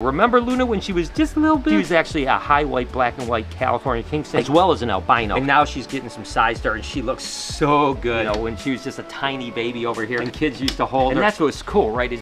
Remember Luna when she was just a little bit? She was actually a high white, black and white California king snake, as well as an albino. And now she's getting some size to and she looks so good. You know, when she was just a tiny baby over here, and kids used to hold and her. And that's what's cool, right?